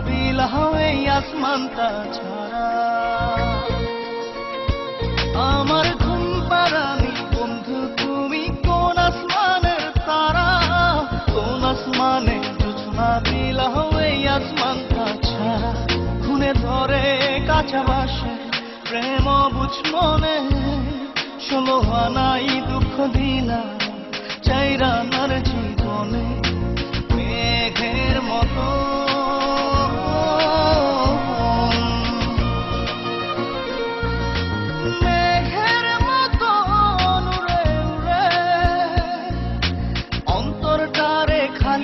বিলাহ এই আসমানটা ছাড়া আমার ঘুম পারানি বন্ধু, তুমি কোন আসমানের তারা? কোন আসমানে জোছনা বিলাহ এই আসমানটা ছাড়া। খুনে ধরে কাছা বাসে প্রেম বুঝ মনে। ষোলো দুঃখ দিলা চাইরা নার জীবনে।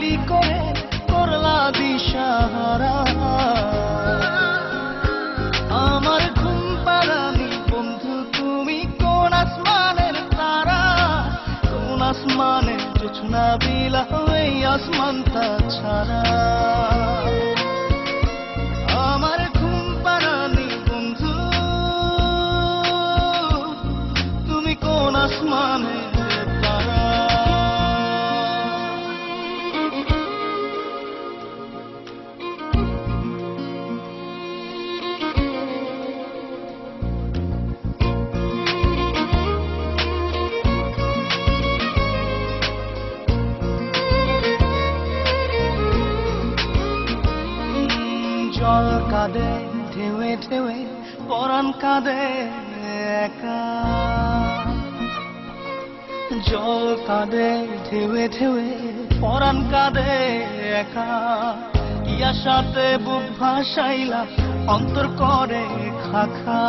খালি করে করলা দিশাহারা। আমার ঘুম পারানি বন্ধু, তুমি কোন আসমানের তারা? কোন আসমানে জোছনা বিলা এই আসমানটা ছাড়া আমার ঘুম বন্ধু, তুমি কোন আসমানের কাঁদে ঢেউে ঢেউে পরাণ কাঁদে একা। জল কাঁদে, ঢেউয়ে ঢেউয়ে পরাণ কাঁদে একা। ইয়া সাথে বুক ভাসাইলা, অন্তর করে খাখা।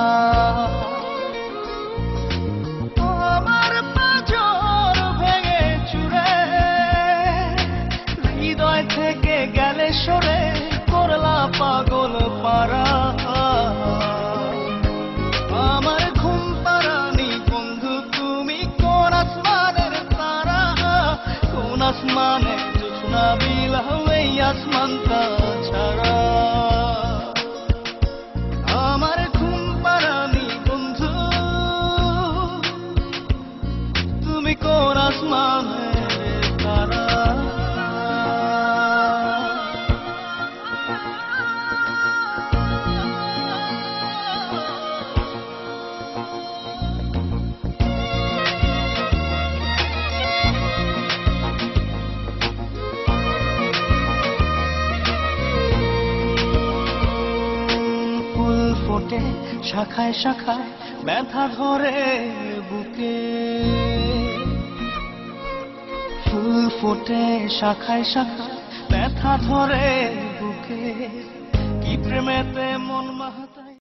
আসমানে জোছনা বিলাহ এই আসমানটা ছাড়া আমার ঘুম পারানি বন্ধু তুমি কোন আসমানের শাখায় শাখায় ব্যথা ধরে বুকে। ফুল ফোটে শাখায় শাখায় ব্যথা ধরে বুকে। কি প্রেমেতে মন মাহাত